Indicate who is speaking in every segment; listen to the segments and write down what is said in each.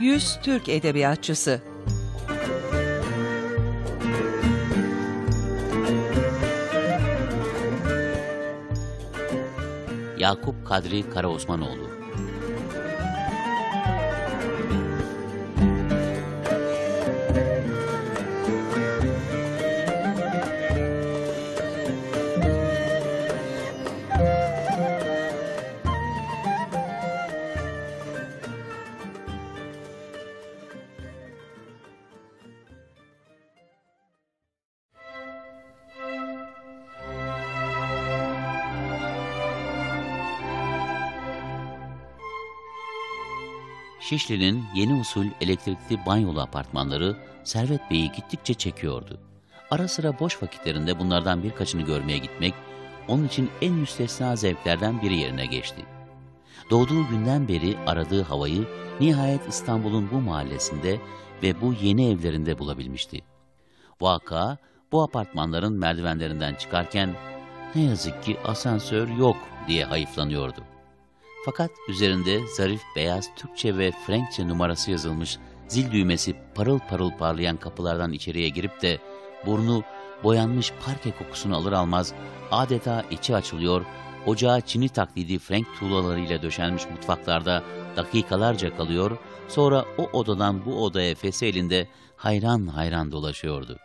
Speaker 1: Yüz Türk Edebiyatçısı.
Speaker 2: Yakup Kadri Karaosmanoğlu Şişli'nin yeni usul elektrikli banyolu apartmanları Servet Bey'i gittikçe çekiyordu. Ara sıra boş vakitlerinde bunlardan birkaçını görmeye gitmek onun için en müstesna zevklerden biri yerine geçti. Doğduğu günden beri aradığı havayı nihayet İstanbul'un bu mahallesinde ve bu yeni evlerinde bulabilmişti. Vaka bu apartmanların merdivenlerinden çıkarken ne yazık ki asansör yok diye hayıflanıyordu. Fakat üzerinde zarif beyaz Türkçe ve Frenkçe numarası yazılmış zil düğmesi parıl parıl parlayan kapılardan içeriye girip de burnu boyanmış parke kokusunu alır almaz adeta içi açılıyor, ocağa çini taklidi Frank tuğlalarıyla döşenmiş mutfaklarda dakikalarca kalıyor, sonra o odadan bu odaya fesi elinde hayran hayran dolaşıyordu.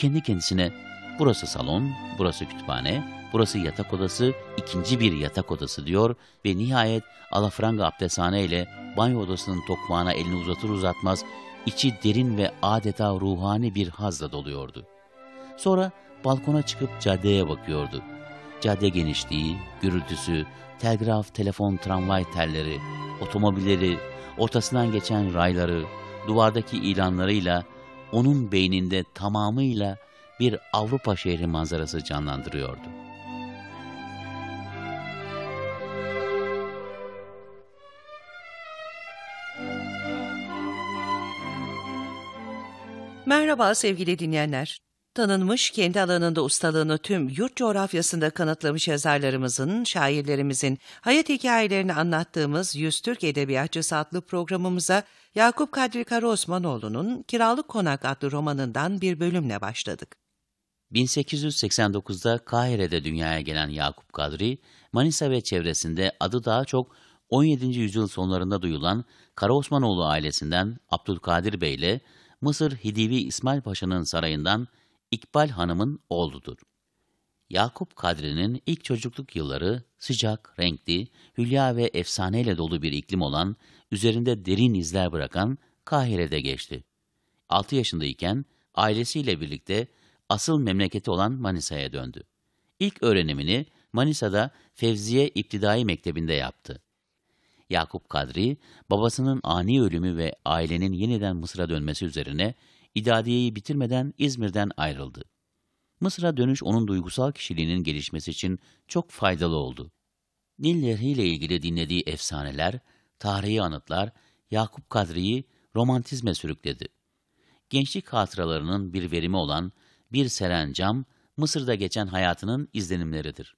Speaker 2: Kendi kendisine burası salon, burası kütüphane, burası yatak odası, ikinci bir yatak odası diyor ve nihayet alafranga abdesthane ile banyo odasının tokmağına elini uzatır uzatmaz içi derin ve adeta ruhani bir hazla doluyordu. Sonra balkona çıkıp caddeye bakıyordu. Cadde genişliği, gürültüsü, telgraf, telefon, tramvay telleri, otomobilleri, ortasından geçen rayları, duvardaki ilanlarıyla onun beyninde tamamıyla bir Avrupa şehri manzarası canlandırıyordu.
Speaker 1: Merhaba sevgili dinleyenler. Tanınmış, kendi alanında ustalığını tüm yurt coğrafyasında kanıtlamış yazarlarımızın, şairlerimizin hayat hikayelerini anlattığımız Yüz Türk Edebiyatçısı adlı programımıza Yakup Kadri Karaosmanoğlu'nun Kiralık Konak adlı romanından bir bölümle başladık.
Speaker 2: 1889'da Kahire'de dünyaya gelen Yakup Kadri, Manisa ve çevresinde adı daha çok 17. yüzyıl sonlarında duyulan Karaosmanoğlu ailesinden Abdülkadir Bey ile Mısır Hidivi İsmail Paşa'nın sarayından İkbal Hanım'ın oğludur. Yakup Kadri'nin ilk çocukluk yılları sıcak, renkli, hülya ve efsaneyle dolu bir iklim olan, üzerinde derin izler bırakan Kahire'de geçti. 6 yaşındayken ailesiyle birlikte asıl memleketi olan Manisa'ya döndü. İlk öğrenimini Manisa'da Fevziye İptidai Mektebi'nde yaptı. Yakup Kadri, babasının ani ölümü ve ailenin yeniden Mısır'a dönmesi üzerine idadiyeyi bitirmeden İzmir'den ayrıldı. Mısır'a dönüş onun duygusal kişiliğinin gelişmesi için çok faydalı oldu. Nil Nehri ile ilgili dinlediği efsaneler, tarihi anıtlar Yakup Kadri'yi romantizme sürükledi. Gençlik hatıralarının bir verimi olan Bir Seren Cam, Mısır'da geçen hayatının izlenimleridir.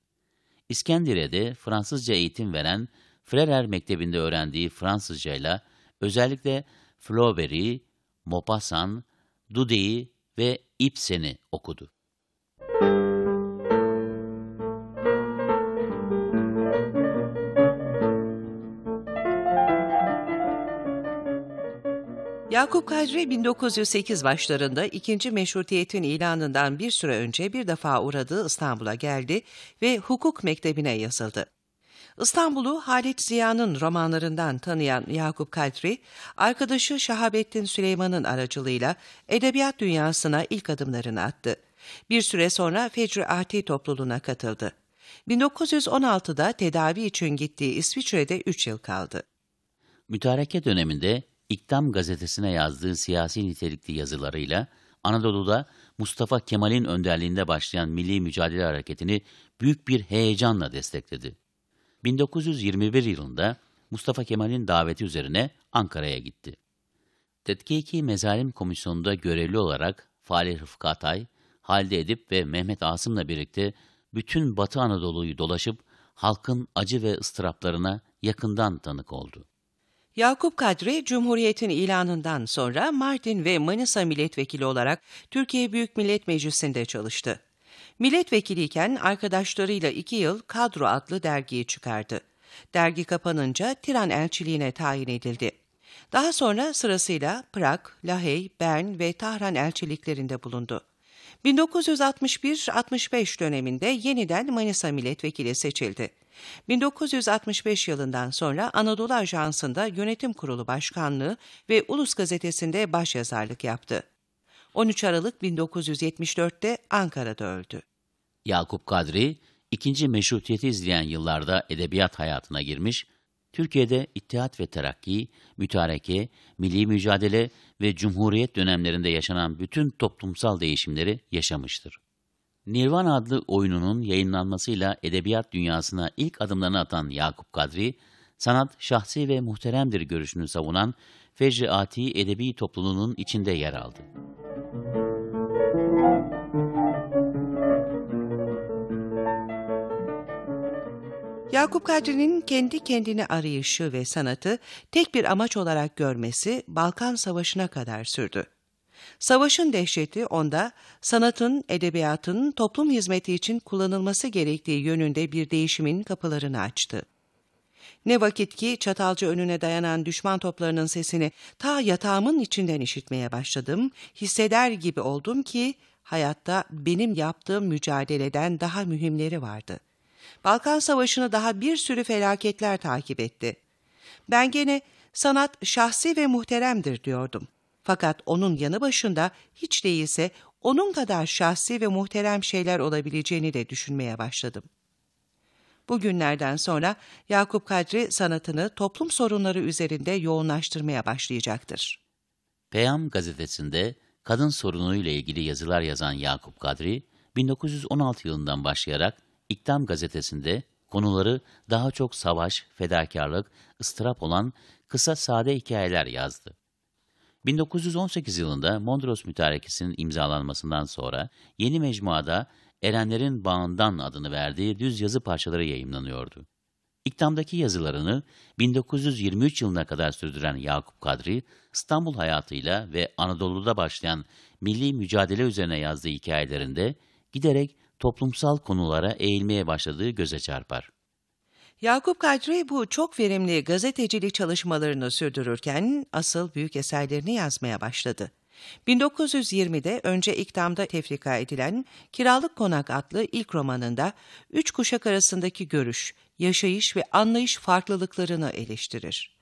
Speaker 2: İskenderiye'de Fransızca eğitim veren Frerer Mektebi'nde öğrendiği Fransızca ile özellikle Flaubert'i, Maupassant, Dude'yi ve Ibsen'i okudu.
Speaker 1: Yakup Kadri 1908 başlarında ikinci meşrutiyetin ilanından bir süre önce bir defa uğradığı İstanbul'a geldi ve hukuk mektebine yazıldı. İstanbul'u Halit Ziya'nın romanlarından tanıyan Yakup Kadri, arkadaşı Şahabettin Süleyman'ın aracılığıyla edebiyat dünyasına ilk adımlarını attı. Bir süre sonra Fecri Ati topluluğuna katıldı. 1916'da tedavi için gittiği İsviçre'de 3 yıl kaldı.
Speaker 2: Mütareke döneminde İktam gazetesine yazdığı siyasi nitelikli yazılarıyla Anadolu'da Mustafa Kemal'in önderliğinde başlayan milli mücadele hareketini büyük bir heyecanla destekledi. 1921 yılında Mustafa Kemal'in daveti üzerine Ankara'ya gitti. Tetkiki Mezalim Komisyonu'nda görevli olarak Fali Rıfkı Atay, Halide Edip ve Mehmet Asım'la birlikte bütün Batı Anadolu'yu dolaşıp halkın acı ve ıstıraplarına yakından tanık oldu.
Speaker 1: Yakup Kadri, Cumhuriyet'in ilanından sonra Mardin ve Manisa milletvekili olarak Türkiye Büyük Millet Meclisi'nde çalıştı. Milletvekiliyken arkadaşlarıyla iki yıl Kadro adlı dergiyi çıkardı. Dergi kapanınca Tiran elçiliğine tayin edildi. Daha sonra sırasıyla Prag, Lahey, Bern ve Tahran elçiliklerinde bulundu. 1961-65 döneminde yeniden Manisa milletvekili seçildi. 1965 yılından sonra Anadolu Ajansı'nda yönetim kurulu başkanlığı ve Ulus Gazetesi'nde başyazarlık yaptı. 13 Aralık 1974'te Ankara'da öldü.
Speaker 2: Yakup Kadri, ikinci meşrutiyeti izleyen yıllarda edebiyat hayatına girmiş, Türkiye'de İttihat ve Terakki, Mütareke, Milli Mücadele ve Cumhuriyet dönemlerinde yaşanan bütün toplumsal değişimleri yaşamıştır. Nirvana adlı oyununun yayınlanmasıyla edebiyat dünyasına ilk adımlarını atan Yakup Kadri, sanat şahsi ve muhteremdir görüşünü savunan Fecri Edebi topluluğunun içinde yer aldı.
Speaker 1: Yakup Kadri'nin kendi kendini arayışı ve sanatı tek bir amaç olarak görmesi Balkan Savaşı'na kadar sürdü. Savaşın dehşeti onda sanatın, edebiyatın toplum hizmeti için kullanılması gerektiği yönünde bir değişimin kapılarını açtı. Ne vakit ki Çatalca önüne dayanan düşman toplarının sesini ta yatağımın içinden işitmeye başladım, hisseder gibi oldum ki hayatta benim yaptığım mücadeleden daha mühimleri vardı. Balkan Savaşı'nı daha bir sürü felaketler takip etti. Ben gene sanat şahsi ve muhteremdir diyordum. Fakat onun yanı başında hiç değilse onun kadar şahsi ve muhterem şeyler olabileceğini de düşünmeye başladım. Bugünlerden sonra Yakup Kadri sanatını toplum sorunları üzerinde yoğunlaştırmaya başlayacaktır.
Speaker 2: Peyam gazetesinde kadın sorunuyla ilgili yazılar yazan Yakup Kadri, 1916 yılından başlayarak İktam gazetesinde konuları daha çok savaş, fedakarlık, ıstırap olan kısa sade hikayeler yazdı. 1918 yılında Mondros Mütarekesi'nin imzalanmasından sonra yeni mecmuada Erenlerin Bağından adını verdiği düz yazı parçaları yayımlanıyordu. İktamdaki yazılarını 1923 yılına kadar sürdüren Yakup Kadri, İstanbul hayatıyla ve Anadolu'da başlayan milli mücadele üzerine yazdığı hikayelerinde giderek toplumsal konulara eğilmeye başladığı göze çarpar.
Speaker 1: Yakup Kadri bu çok verimli gazetecilik çalışmalarını sürdürürken asıl büyük eserlerini yazmaya başladı. 1920'de önce iktamda tefrika edilen Kiralık Konak adlı ilk romanında üç kuşak arasındaki görüş, yaşayış ve anlayış farklılıklarını eleştirir.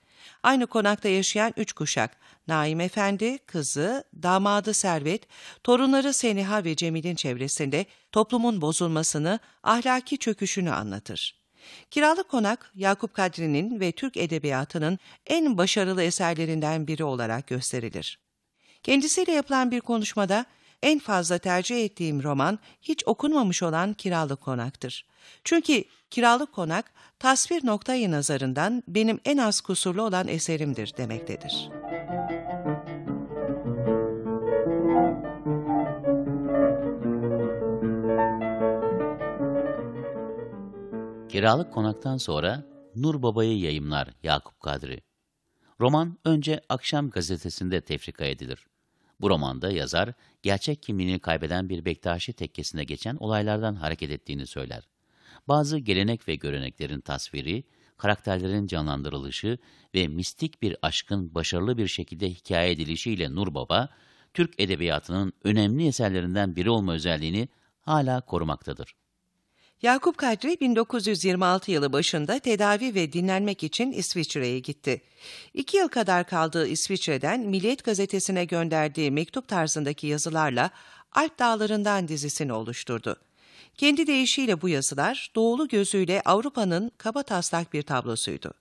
Speaker 1: Aynı konakta yaşayan üç kuşak, Naim Efendi, kızı, damadı Servet, torunları Seniha ve Cemil'in çevresinde toplumun bozulmasını, ahlaki çöküşünü anlatır. Kiralık Konak, Yakup Kadri'nin ve Türk Edebiyatı'nın en başarılı eserlerinden biri olarak gösterilir. Kendisiyle yapılan bir konuşmada, en fazla tercih ettiğim roman hiç okunmamış olan Kiralık Konak'tır. Çünkü Kiralık Konak, tasvir noktayı nazarından benim en az kusurlu olan eserimdir demektedir.
Speaker 2: Kiralık konaktan sonra Nur Baba'yı yayımlar Yakup Kadri. Roman önce Akşam gazetesinde tefrika edilir. Bu romanda yazar, gerçek kimliğini kaybeden bir Bektaşi tekkesine geçen olaylardan hareket ettiğini söyler. Bazı gelenek ve göreneklerin tasviri, karakterlerin canlandırılışı ve mistik bir aşkın başarılı bir şekilde hikaye edilişiyle Nur Baba, Türk edebiyatının önemli eserlerinden biri olma özelliğini hala korumaktadır.
Speaker 1: Yakup Kadri 1926 yılı başında tedavi ve dinlenmek için İsviçre'ye gitti. İki yıl kadar kaldığı İsviçre'den Milliyet gazetesine gönderdiği mektup tarzındaki yazılarla Alp Dağları'ndan dizisini oluşturdu. Kendi deyişiyle bu yazılar doğulu gözüyle Avrupa'nın kaba taslak bir tablosuydu.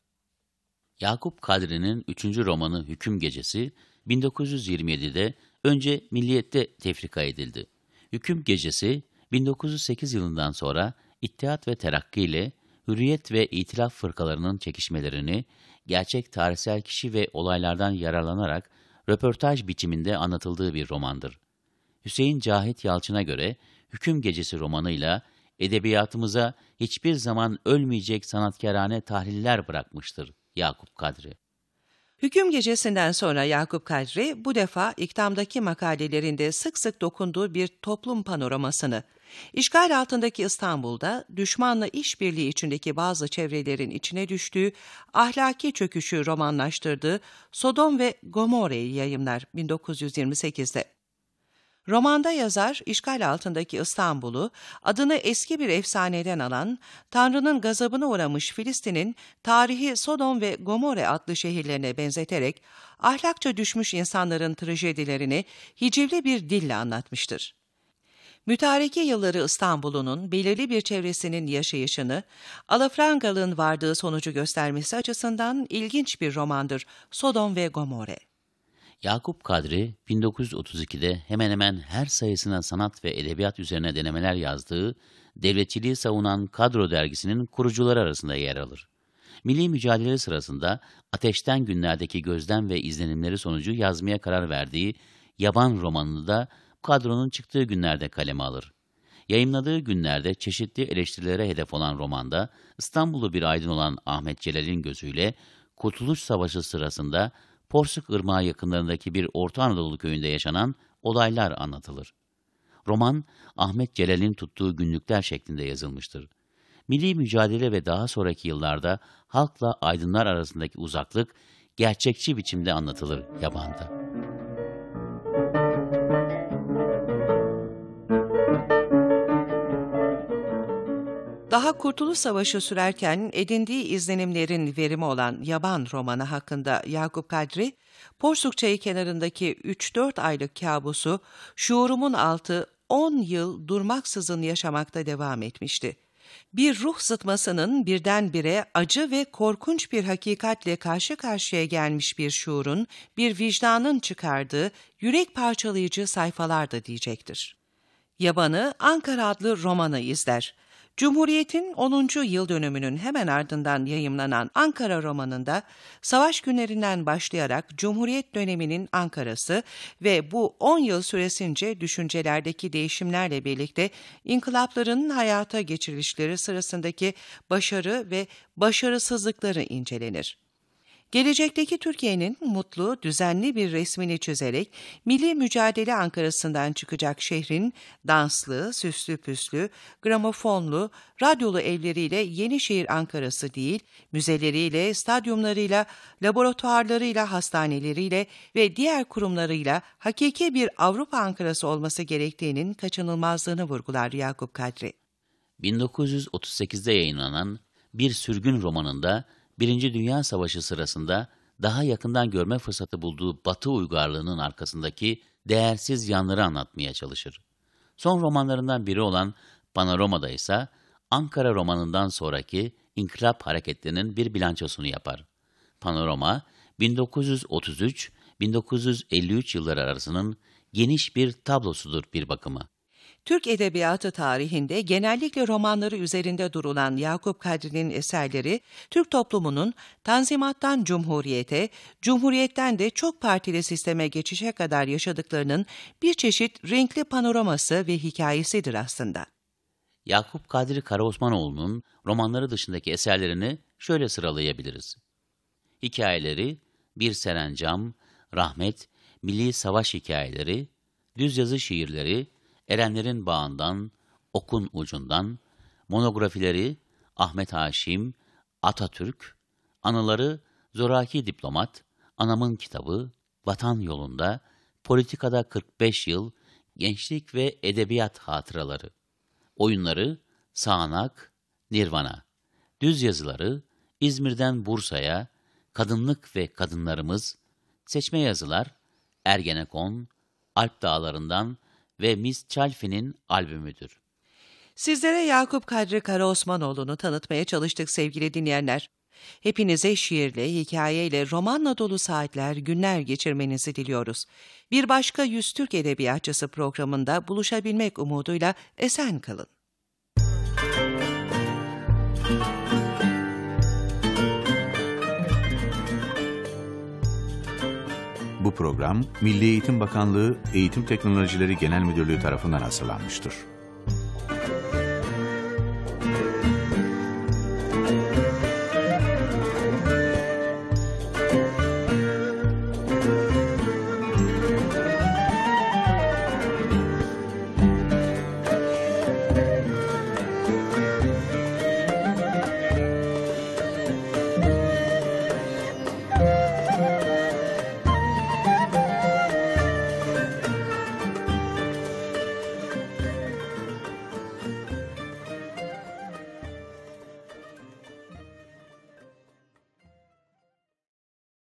Speaker 2: Yakup Kadri'nin üçüncü romanı Hüküm Gecesi 1927'de önce Milliyet'te tefrika edildi. Hüküm Gecesi 1908 yılından sonra İttihat ve Terakki ile Hürriyet ve İtilaf fırkalarının çekişmelerini gerçek tarihsel kişi ve olaylardan yararlanarak röportaj biçiminde anlatıldığı bir romandır. Hüseyin Cahit Yalçın'a göre Hüküm Gecesi romanıyla edebiyatımıza hiçbir zaman ölmeyecek sanatkarane tahliller bırakmıştır Yakup Kadri.
Speaker 1: Hüküm gecesinden sonra Yakup Kadri bu defa iktamdaki makalelerinde sık sık dokunduğu bir toplum panoramasını, işgal altındaki İstanbul'da düşmanla işbirliği içindeki bazı çevrelerin içine düştüğü ahlaki çöküşü romanlaştırdığı Sodom ve Gomorre'yi yayımlar 1928'de. Romanda yazar, işgal altındaki İstanbul'u, adını eski bir efsaneden alan, Tanrı'nın gazabına uğramış Filistin'in tarihi Sodom ve Gomorre adlı şehirlerine benzeterek, ahlakça düşmüş insanların trajedilerini hicivli bir dille anlatmıştır. Mütareke yılları İstanbul'unun belirli bir çevresinin yaşayışını, Alafrangalı'nın vardığı sonucu göstermesi açısından ilginç bir romandır Sodom ve Gomorre.
Speaker 2: Yakup Kadri 1932'de hemen hemen her sayısına sanat ve edebiyat üzerine denemeler yazdığı devletçiliği savunan Kadro dergisinin kurucuları arasında yer alır. Milli mücadele sırasında ateşten günlerdeki gözlem ve izlenimleri sonucu yazmaya karar verdiği Yaban romanını da kadronun çıktığı günlerde kaleme alır. Yayınladığı günlerde çeşitli eleştirilere hedef olan romanda İstanbul'u bir aydın olan Ahmet Celal'in gözüyle Kurtuluş Savaşı sırasında Porsuk Irmağı yakınlarındaki bir Orta Anadolu köyünde yaşanan olaylar anlatılır. Roman, Ahmet Celal'in tuttuğu günlükler şeklinde yazılmıştır. Milli mücadele ve daha sonraki yıllarda halkla aydınlar arasındaki uzaklık gerçekçi biçimde anlatılır yabanda.
Speaker 1: Daha Kurtuluş Savaşı sürerken edindiği izlenimlerin verimi olan Yaban romanı hakkında Yakup Kadri, Porsuk Çayı kenarındaki 3-4 aylık kabusu şuurumun altı 10 yıl durmaksızın yaşamakta devam etmişti. Bir ruh zıtmasının birdenbire acı ve korkunç bir hakikatle karşı karşıya gelmiş bir şuurun, bir vicdanın çıkardığı yürek parçalayıcı sayfalarda diyecektir. Yabanı Ankara adlı romanı izler. Cumhuriyet'in 10. yıl dönümünün hemen ardından yayımlanan Ankara romanında savaş günlerinden başlayarak Cumhuriyet döneminin Ankara'sı ve bu 10 yıl süresince düşüncelerdeki değişimlerle birlikte inkılapların hayata geçirilişleri sırasındaki başarı ve başarısızlıkları incelenir. Gelecekteki Türkiye'nin mutlu, düzenli bir resmini çizerek milli mücadele Ankara'sından çıkacak şehrin danslı, süslü püslü, gramofonlu, radyolu evleriyle Yenişehir Ankara'sı değil, müzeleriyle, stadyumlarıyla, laboratuvarlarıyla, hastaneleriyle ve diğer kurumlarıyla hakiki bir Avrupa Ankara'sı olması gerektiğinin kaçınılmazlığını vurgular Yakup Kadri.
Speaker 2: 1938'de yayınlanan Bir Sürgün romanında Birinci Dünya Savaşı sırasında daha yakından görme fırsatı bulduğu Batı uygarlığının arkasındaki değersiz yanları anlatmaya çalışır. Son romanlarından biri olan Panorama'da ise Ankara romanından sonraki inkılap hareketlerinin bir bilançosunu yapar. Panorama, 1933-1953 yılları arasının geniş bir tablosudur bir bakıma.
Speaker 1: Türk edebiyatı tarihinde genellikle romanları üzerinde durulan Yakup Kadri'nin eserleri, Türk toplumunun Tanzimat'tan Cumhuriyete, Cumhuriyet'ten de çok partili sisteme geçişe kadar yaşadıklarının bir çeşit renkli panoraması ve hikayesidir aslında.
Speaker 2: Yakup Kadri Karaosmanoğlu'nun romanları dışındaki eserlerini şöyle sıralayabiliriz. Hikayeleri Bir Serencam, Rahmet, Milli Savaş Hikayeleri, Düz Yazı Şiirleri, Erenlerin Bağından, Okun Ucundan, monografileri Ahmet Haşim, Atatürk, anıları Zoraki Diplomat, Anamın Kitabı, Vatan Yolunda, Politikada 45 Yıl, Gençlik ve Edebiyat Hatıraları, oyunları Sağanak, Nirvana, düz yazıları İzmir'den Bursa'ya, Kadınlık ve Kadınlarımız, seçme yazılar Ergenekon, Alp Dağları'ndan ve Miss Chalfe'nin albümüdür.
Speaker 1: Sizlere Yakup Kadri Karaosmanoğlu'nu tanıtmaya çalıştık sevgili dinleyenler. Hepinize şiirle, hikayeyle, romanla dolu saatler, günler geçirmenizi diliyoruz. Bir başka Yüz Türk Edebiyatçısı programında buluşabilmek umuduyla esen kalın.
Speaker 3: Bu program Milli Eğitim Bakanlığı Eğitim Teknolojileri Genel Müdürlüğü tarafından hazırlanmıştır.